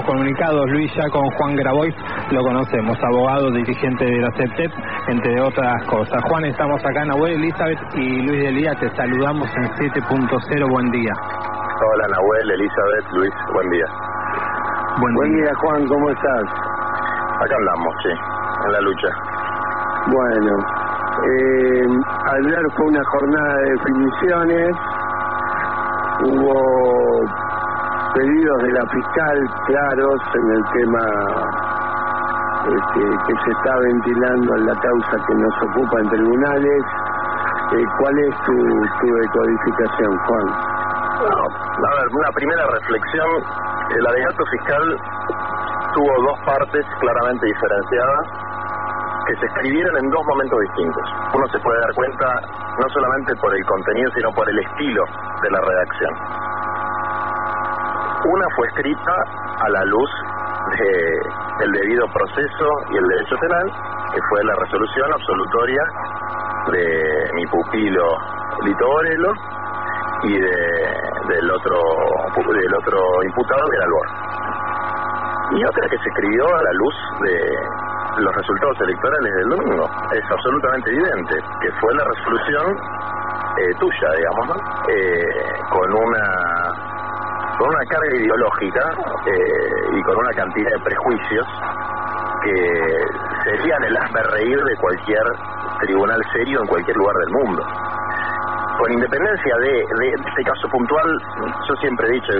estamos comunicados, Luis, ya con Juan Grabois, lo conocemos, abogado, dirigente de la CEPTEP, entre otras cosas. Juan, estamos acá, Nahuel, Elizabeth y Luis Delía, te saludamos en 7.0, buen día. Hola, Nahuel, Elizabeth, Luis, buen día. Buen, día. Juan, ¿cómo estás? Acá andamos, sí, en la lucha. Bueno, eh, ayer fue una jornada de definiciones, hubo pedidos de la fiscal claros en el tema este, que se está ventilando en la causa que nos ocupa en tribunales. Eh, ¿Cuál es tu, tu decodificación, Juan? a ver, una primera reflexión. El alegato fiscal tuvo dos partes claramente diferenciadas que se escribieron en dos momentos distintos. Uno se puede dar cuenta no solamente por el contenido, sino por el estilo de la redacción. Una fue escrita a la luz del debido proceso y el derecho penal, que fue la resolución absolutoria de mi pupilo Lito Borelo y del otro del otro imputado que era Albor. Y otra que se escribió a la luz de los resultados electorales del domingo. Es absolutamente evidente que fue la resolución eh, tuya, digamos, ¿no? Eh, con una con una carga ideológica eh, y con una cantidad de prejuicios que serían el hazme reír de cualquier tribunal serio en cualquier lugar del mundo. Con independencia de, de, este caso puntual, yo siempre he dicho,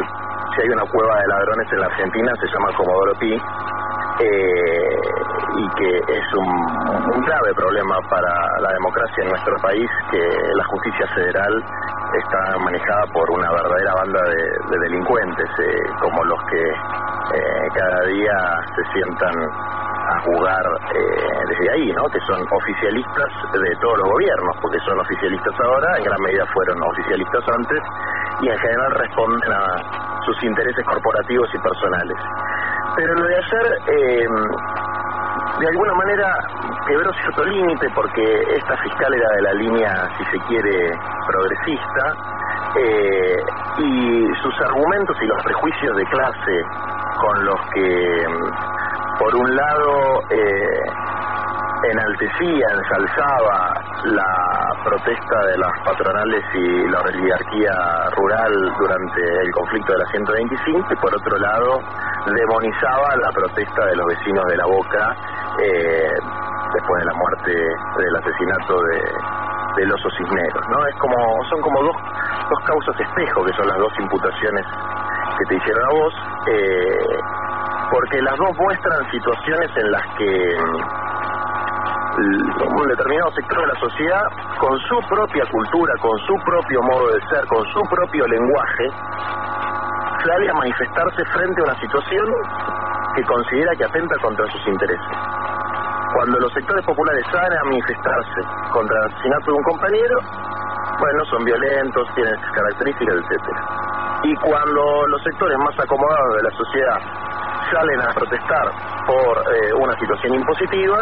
si hay una cueva de ladrones en la Argentina, se llama Comodoro Pi, eh, y que es un, grave problema para la democracia en nuestro país, que la justicia federal está manejada por una verdadera banda de, delincuentes, eh, como los que eh, cada día se sientan a jugar desde ahí, ¿no? que son oficialistas de todos los gobiernos, porque son oficialistas ahora, en gran medida fueron oficialistas antes, y en general responden a sus intereses corporativos y personales. Pero lo de ayer, eh, de alguna manera, quebró cierto límite porque esta fiscal era de la línea, si se quiere, progresista, eh, y sus argumentos y los prejuicios de clase con los que, por un lado, eh, enaltecía, ensalzaba la protesta de las patronales y la oligarquía rural durante el conflicto de la 125 y por otro lado demonizaba la protesta de los vecinos de La Boca eh, después de la muerte del asesinato de, del oso cisneros, ¿no? Es como, son como dos, dos causas espejo que son las dos imputaciones que te hicieron a vos, eh, porque las dos muestran situaciones en las que un determinado sector de la sociedad, con su propia cultura, con su propio modo de ser, con su propio lenguaje, sale a manifestarse frente a una situación que considera que atenta contra sus intereses. Cuando los sectores populares salen a manifestarse contra el asesinato de un compañero, bueno, son violentos, tienen características, etcétera. Y cuando los sectores más acomodados de la sociedad salen a protestar por eh, una situación impositiva,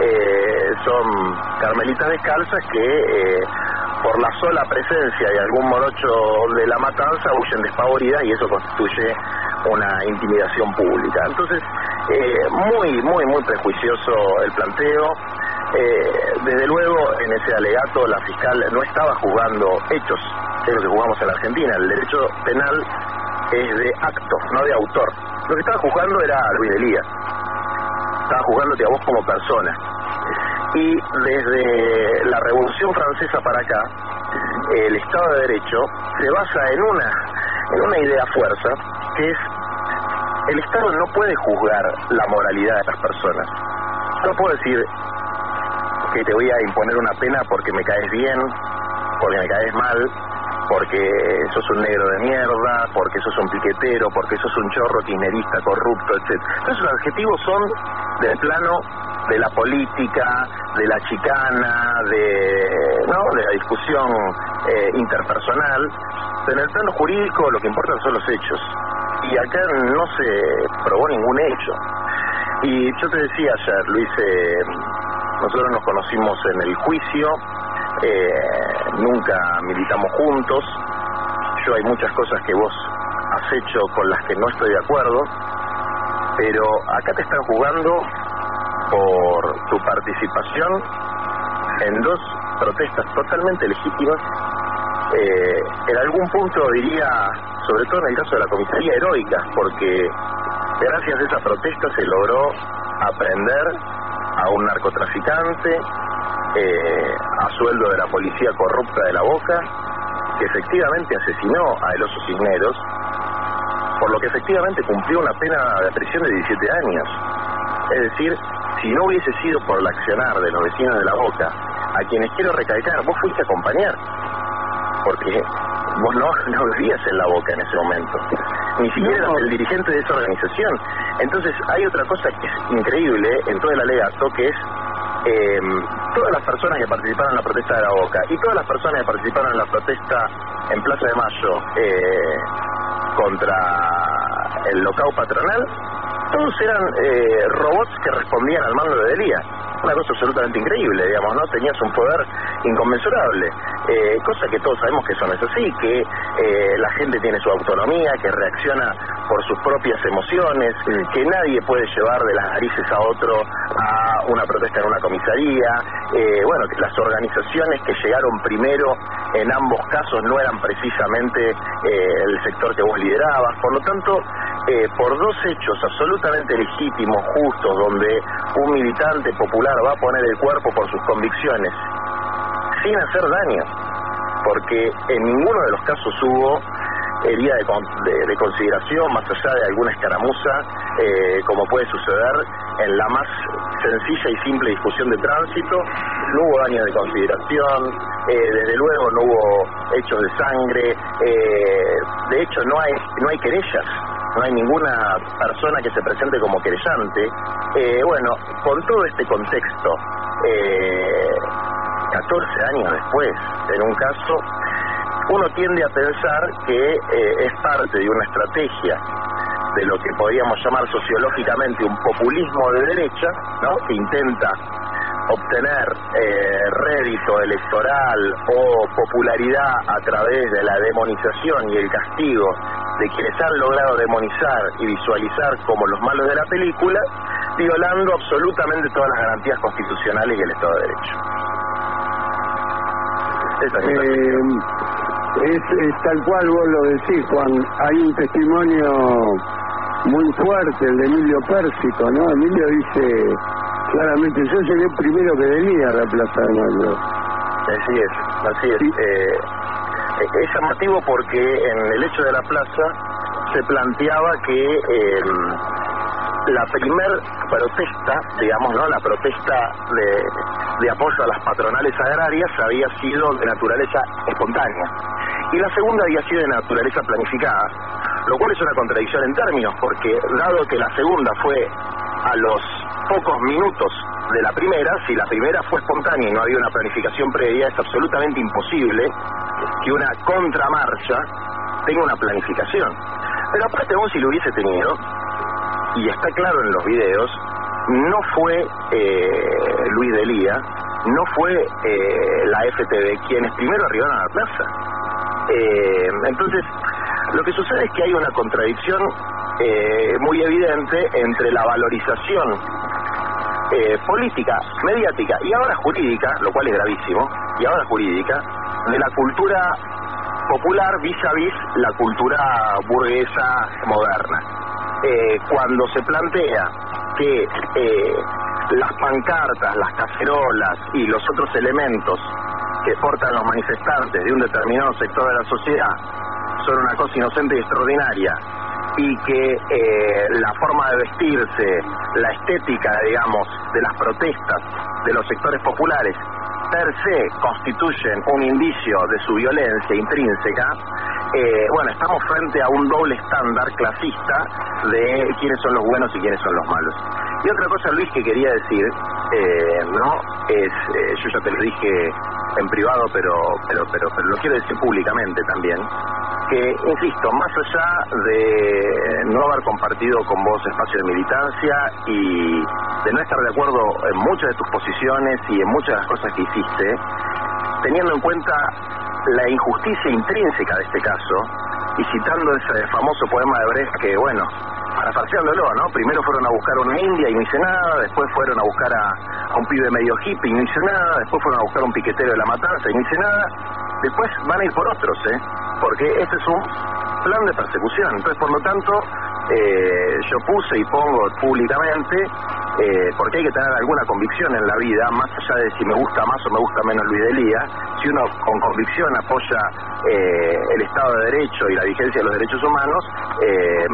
eh, son carmelitas descalzas que eh, por la sola presencia de algún morocho de la matanza huyen despavoridas y eso constituye una intimidación pública. Entonces, eh, muy, muy, muy prejuicioso el planteo. Eh, desde luego, en ese alegato, la fiscal no estaba juzgando hechos, es lo que jugamos en la Argentina. El derecho penal es de acto, no de autor. Lo que estaba juzgando era Luis Delía. Estaba juzgándote a vos como persona y desde la Revolución Francesa para acá, el Estado de Derecho se basa en una, en una idea fuerza, que es el Estado no puede juzgar la moralidad de las personas. No puedo decir que te voy a imponer una pena porque me caes bien, porque me caes mal, porque sos un negro de mierda, porque sos un piquetero, porque sos un chorro kirchnerista, corrupto, etc. Entonces los adjetivos son del plano de la política, de la chicana, de, ¿no? de la discusión eh, interpersonal, en el plano jurídico lo que importan son los hechos. Y acá no se probó ningún hecho. Y yo te decía ayer, Luis, eh, nosotros nos conocimos en el juicio, eh, nunca militamos juntos, yo hay muchas cosas que vos has hecho con las que no estoy de acuerdo, pero acá te están jugando por tu participación en dos protestas totalmente legítimas. Eh, en algún punto diría, sobre todo en el caso de la comisaría heroica, porque gracias a esa protesta se logró aprender a un narcotraficante eh, a sueldo de la policía corrupta de la Boca, que efectivamente asesinó a El Oso Cisneros, por lo que efectivamente cumplió una pena de prisión de 17 años. Es decir, si no hubiese sido por el accionar de los vecinos de la Boca, a quienes quiero recalcar, vos fuiste a acompañar, porque vos no, no vivías en la Boca en ese momento, ni siquiera eras el dirigente de esa organización. Entonces hay otra cosa que es increíble en todo el alegato, que es eh, todas las personas que participaron en la protesta de la Boca y todas las personas que participaron en la protesta en Plaza de Mayo eh, contra el local patronal, todos eran eh, robots que respondían al mando de Delía. Una cosa absolutamente increíble, digamos, ¿no? Tenías un poder inconmensurable, eh, cosa que todos sabemos que eso no es así, que eh, la gente tiene su autonomía, que reacciona por sus propias emociones, que nadie puede llevar de las narices a otro a una protesta en una comisaría, eh, bueno, que las organizaciones que llegaron primero en ambos casos no eran precisamente eh, el sector que vos liderabas, por lo tanto, eh, por dos hechos absolutamente legítimos, justos, donde un militante popular va a poner el cuerpo por sus convicciones, sin hacer daño, porque en ninguno de los casos hubo herida de, consideración, más allá de alguna escaramuza, eh, como puede suceder en la más sencilla y simple discusión de tránsito, no hubo daño de consideración, eh, desde luego no hubo hechos de sangre, de hecho no hay, no hay querellas no hay ninguna persona que se presente como querellante. Eh, bueno, con todo este contexto, eh, 14 años después, en un caso, uno tiende a pensar que eh, es parte de una estrategia de lo que podríamos llamar sociológicamente un populismo de derecha, ¿no? que intenta obtener eh, rédito electoral o popularidad a través de la demonización y el castigo de quienes han logrado demonizar y visualizar como los malos de la película, violando absolutamente todas las garantías constitucionales y el Estado de Derecho. Eh, es, es, tal cual vos lo decís, Juan. Hay un testimonio muy fuerte, el de Emilio Pérsico, ¿no? Emilio dice claramente, yo llegué primero que venía a la Plaza de Mayo. Así es, así es. Eh, es llamativo porque en el hecho de la plaza se planteaba que eh, la primer protesta, digamos, ¿no? La protesta de apoyo a las patronales agrarias había sido de naturaleza espontánea y la segunda había sido de naturaleza planificada, lo cual es una contradicción en términos, porque dado que la segunda fue a los pocos minutos de la primera, si la primera fue espontánea y no había una planificación previa, es absolutamente imposible que una contramarcha tenga una planificación. Pero aparte aún si lo hubiese tenido, y está claro en los videos, no fue eh, Luis Delía, no fue eh, la FTV quienes primero arribaron a la plaza. Eh, entonces, lo que sucede es que hay una contradicción muy evidente entre la valorización política, mediática y ahora jurídica, lo cual es gravísimo, y ahora jurídica, de la cultura popular vis a vis la cultura burguesa moderna. Eh, cuando se plantea que eh, las pancartas, las cacerolas y los otros elementos que portan los manifestantes de un determinado sector de la sociedad son una cosa inocente y extraordinaria y que eh, la forma de vestirse, la estética, digamos, de las protestas de los sectores populares per se constituyen un indicio de su violencia intrínseca, eh, bueno, estamos frente a un doble estándar clasista de quiénes son los buenos y quiénes son los malos. Y otra cosa, Luis, que quería decir, eh, ¿no? Es, eh, yo ya te lo dije en privado, pero, pero, pero, pero lo quiero decir públicamente también, que, insisto, más allá de no haber compartido con vos espacio de militancia y de no estar de acuerdo en muchas de tus posiciones y en muchas de las cosas que hiciste, teniendo en cuenta la injusticia intrínseca de este caso, y citando ese famoso poema de Brecht que, bueno, para parafarseándolo, ¿no? Primero fueron a buscar a una india y no hice nada, después fueron a buscar a, un pibe medio hippie y no hice nada, después fueron a buscar a un piquetero de la matanza y no hice nada, después van a ir por otros, ¿eh? Porque este es un plan de persecución, entonces por lo tanto eh, yo puse y pongo públicamente eh, porque hay que tener alguna convicción en la vida, más allá de si me gusta más o me gusta menos Luis Delía, si uno con convicción apoya eh, el Estado de Derecho y la vigencia de los derechos humanos, eh,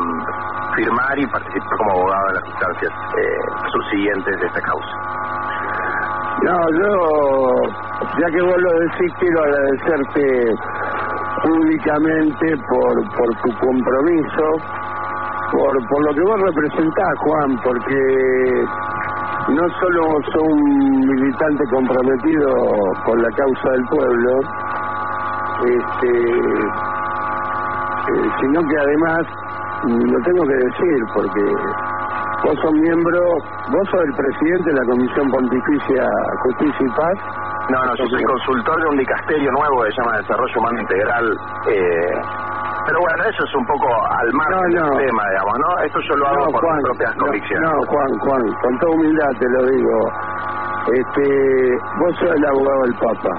firmar y participar como abogado en las instancias subsiguientes de esta causa. No, yo, ya que vos lo decís, quiero agradecerte públicamente por, por tu compromiso por, por lo que vos representás, Juan, porque no solo sos un militante comprometido con la causa del pueblo, este, eh, sino que además, lo tengo que decir, porque vos sos miembro, vos sos el presidente de la Comisión Pontificia Justicia y Paz. No, no, yo soy consultor de un dicasterio nuevo que se llama Desarrollo Humano Integral. Eh, pero bueno, eso es un poco al margen del tema, digamos, ¿no? Esto yo lo hago por mis propias convicciones. No, Juan, Juan, con toda humildad te lo digo. Este, vos sos el abogado del Papa,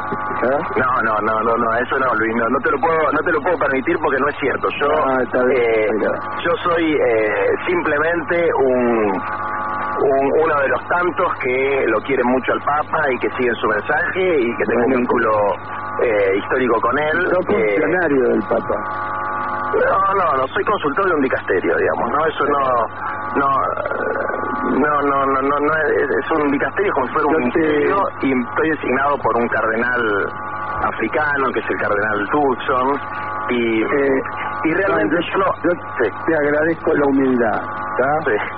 No, no, no, no, no, eso no, Luis, no, no te lo puedo, no te lo puedo permitir porque no es cierto. Yo, ah, eh, yo soy eh, simplemente un, un, uno de los tantos que lo quieren mucho al Papa y que siguen su mensaje y que tengo un vínculo eh, histórico con él. Sos funcionario del Papa. No, no, no soy consultor de un dicasterio, digamos, ¿no? Eso no, no, no, no, no, no, no es, un dicasterio como si fuera un ministerio y estoy designado por un cardenal africano, que es el cardenal Tucson, y, eh, y realmente yo, no... Yo te agradezco la humildad, Sí.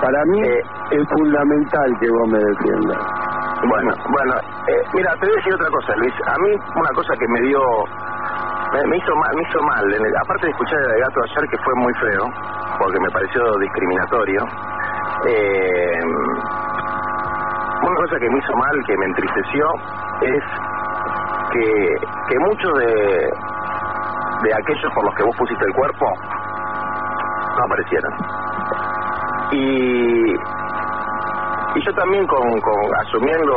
Para mí eh, es fundamental que vos me defiendas. Bueno, bueno, eh, mira, te voy a decir otra cosa, Luis. A mí una cosa que me dio me, hizo mal, me hizo mal. aparte de escuchar el gato ayer, que fue muy feo, porque me pareció discriminatorio. Eh, una cosa que me hizo mal, que me entristeció, es que, que muchos de, de aquellos por los que vos pusiste el cuerpo no aparecieron. Y, y yo también con, con asumiendo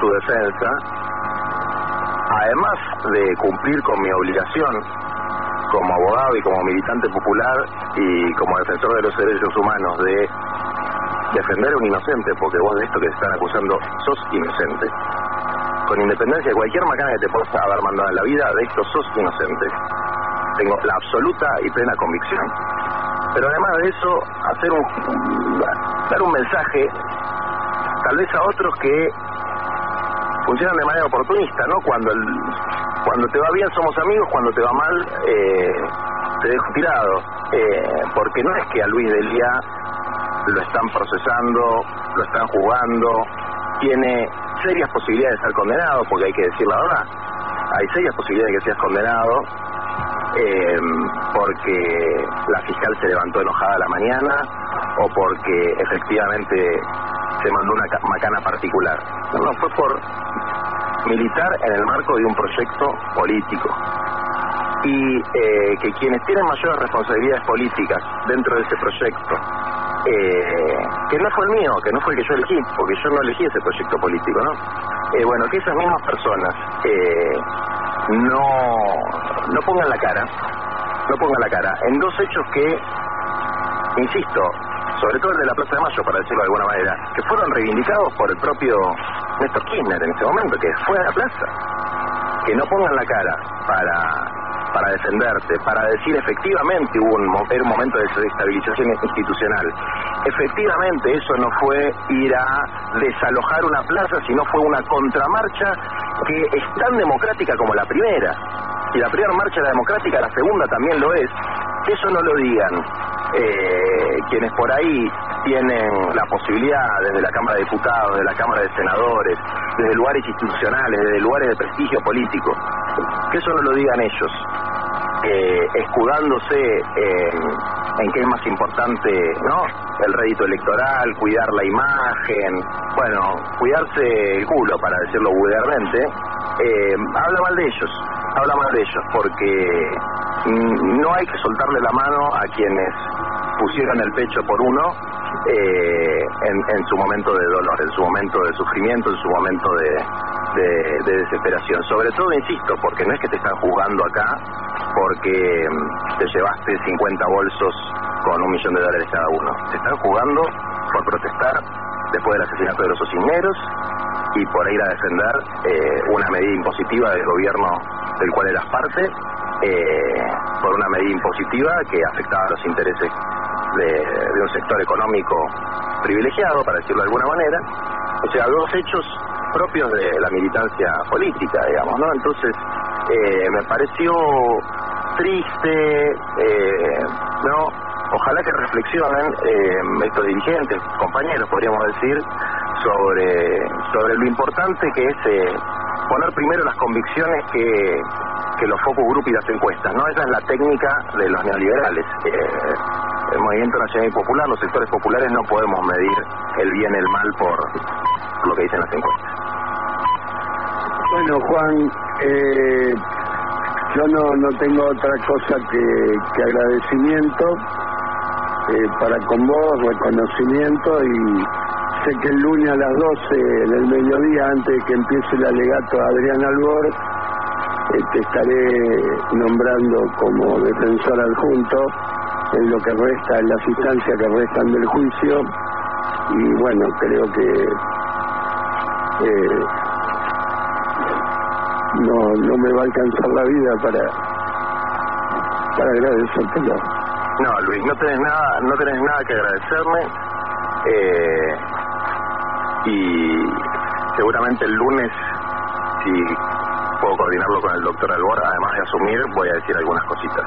tu defensa, además de cumplir con mi obligación como abogado y como militante popular y como defensor de los derechos humanos de defender a un inocente, porque vos de esto que te están acusando sos inocente. Con independencia de cualquier macana que te puedas haber mandado en la vida, de esto sos inocente. Tengo la absoluta y plena convicción. Pero además de eso, hacer un, dar un mensaje tal vez a otros que funcionan de manera oportunista, ¿no? Cuando el, cuando te va bien somos amigos, cuando te va mal eh, te dejo tirado. Eh, porque no es que a Luis Delía lo están procesando, lo están jugando, tiene serias posibilidades de ser condenado, porque hay que decir la verdad, hay serias posibilidades de que seas condenado, eh, porque la fiscal se levantó enojada a la mañana o porque efectivamente se mandó una macana particular. No, no, fue por militar en el marco de un proyecto político. Y eh, que quienes tienen mayores responsabilidades políticas dentro de ese proyecto, eh, que no fue el mío, que no fue el que yo elegí, porque yo no elegí ese proyecto político, ¿no? Eh, bueno, que esas mismas personas no, no pongan la cara, no pongan la cara en dos hechos que, insisto, sobre todo el de la Plaza de Mayo, para decirlo de alguna manera, que fueron reivindicados por el propio Néstor Kirchner en ese momento, que fue a la plaza. Que no pongan la cara para, para defenderte, para decir efectivamente hubo un, un momento de desestabilización institucional. Efectivamente eso no fue ir a desalojar una plaza, sino fue una contramarcha que es tan democrática como la primera. Y la primera marcha era democrática, la segunda también lo es. Eso no lo digan eh, quienes por ahí tienen la posibilidad desde la Cámara de Diputados, desde la Cámara de Senadores, desde lugares institucionales, desde lugares de prestigio político, que eso no lo digan ellos, escudándose en, en qué es más importante, ¿no? El rédito electoral, cuidar la imagen, bueno, cuidarse el culo, para decirlo vulgarmente, eh, habla mal de ellos, habla mal de ellos, porque mm, no hay que soltarle la mano a quienes pusieron el pecho por uno eh, en, su momento de dolor, en su momento de sufrimiento, en su momento de, de, desesperación. Sobre todo, insisto, porque no es que te están jugando acá porque mm, te llevaste 50 bolsos con un millón de dólares cada uno. Te están jugando por protestar después del asesinato de los ocineros y por ir a defender eh, una medida impositiva del gobierno del cual eras parte, eh, por una medida impositiva que afectaba los intereses de, un sector económico privilegiado, para decirlo de alguna manera. O sea, dos hechos propios de la militancia política, digamos, ¿no? Entonces, eh, me pareció triste, ¿no? ojalá que reflexionen eh, estos dirigentes, compañeros, podríamos decir, sobre, sobre lo importante que es eh, poner primero las convicciones que, que los focus group y las encuestas, ¿no? Esa es la técnica de los neoliberales. Eh, el movimiento nacional y popular, los sectores populares no podemos medir el bien y el mal por, lo que dicen las encuestas. Bueno, Juan, eh, yo no, no tengo otra cosa que, que agradecimiento eh, para con vos, reconocimiento y sé que el lunes a las 12 del mediodía, antes de que empiece el alegato a Adrián Albor, te estaré nombrando como defensor adjunto en lo que resta, en las instancias que restan del juicio y bueno, creo que eh, no, no me va a alcanzar la vida para, para agradecértelo. No, Luis, no tenés nada, no tenés nada que agradecerme. Eh, y seguramente el lunes, si puedo coordinarlo con el doctor Albor, además de asumir, voy a decir algunas cositas.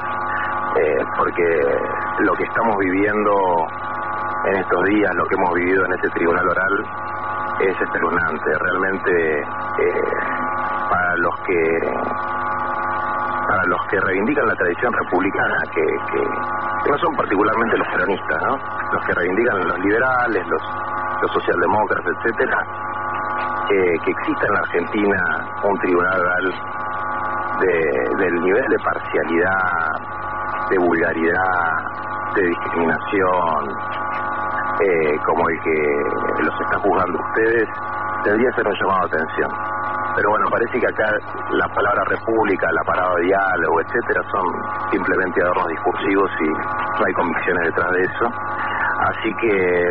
Eh, porque lo que estamos viviendo en estos días, lo que hemos vivido en este tribunal oral, es espeluznante. Realmente, eh, para los que para los que reivindican la tradición republicana, que, que no son particularmente los peronistas, ¿no? Los que reivindican los liberales, los, los socialdemócratas, etcétera, que exista en la Argentina un tribunal de, del nivel de parcialidad, de vulgaridad, de discriminación, eh, como el que los está juzgando ustedes, que ser un llamado de atención. Pero bueno, parece que acá la palabra república, la palabra diálogo, etcétera, son simplemente adornos discursivos y no hay convicciones detrás de eso. Así que,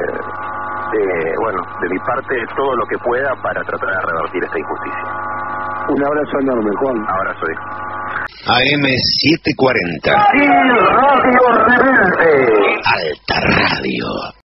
eh, bueno, de mi parte, todo lo que pueda para tratar de revertir esta injusticia. Un abrazo enorme, Juan. Abrazo, hijo. AM 740. Radio Rebelde. Alta Radio.